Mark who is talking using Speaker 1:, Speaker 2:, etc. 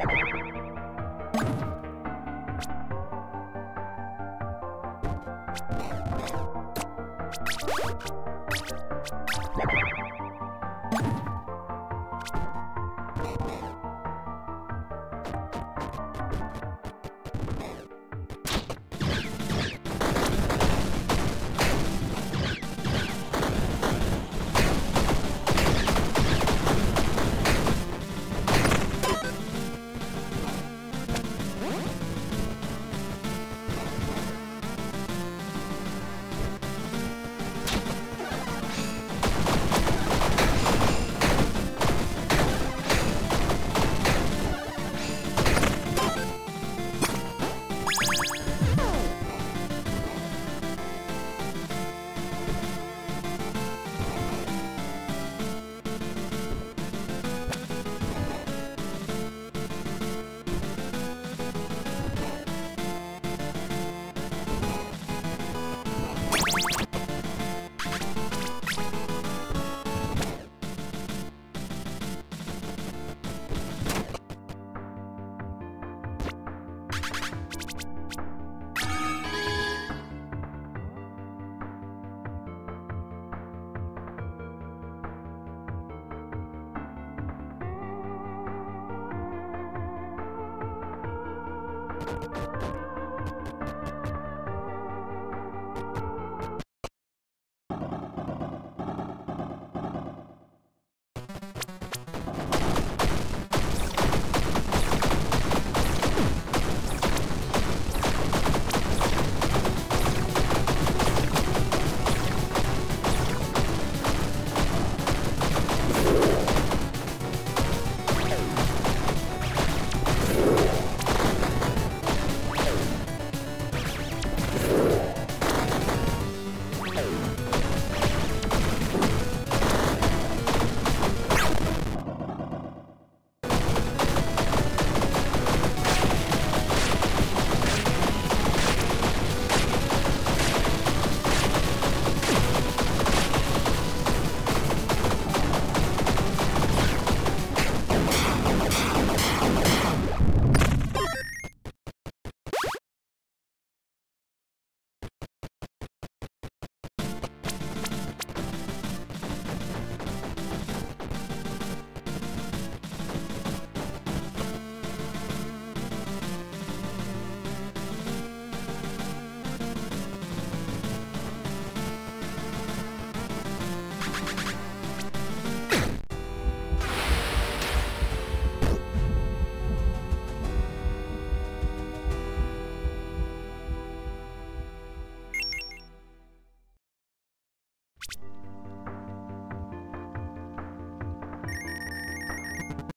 Speaker 1: you